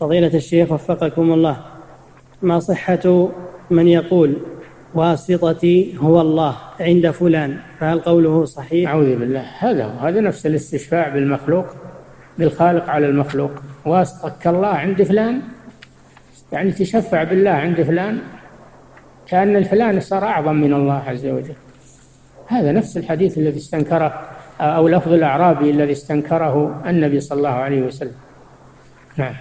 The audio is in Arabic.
فضيلة الشيخ وفقكم الله ما صحة من يقول واسطتي هو الله عند فلان فهل قوله صحيح؟ أعوذ بالله هذا هذا نفس الاستشفاع بالمخلوق بالخالق على المخلوق. واسطك الله عند فلان يعني تشفع بالله عند فلان كأن الفلان صار أعظم من الله عز وجل. هذا نفس الحديث الذي استنكره أو لفظ الأعرابي الذي استنكره النبي صلى الله عليه وسلم. نعم.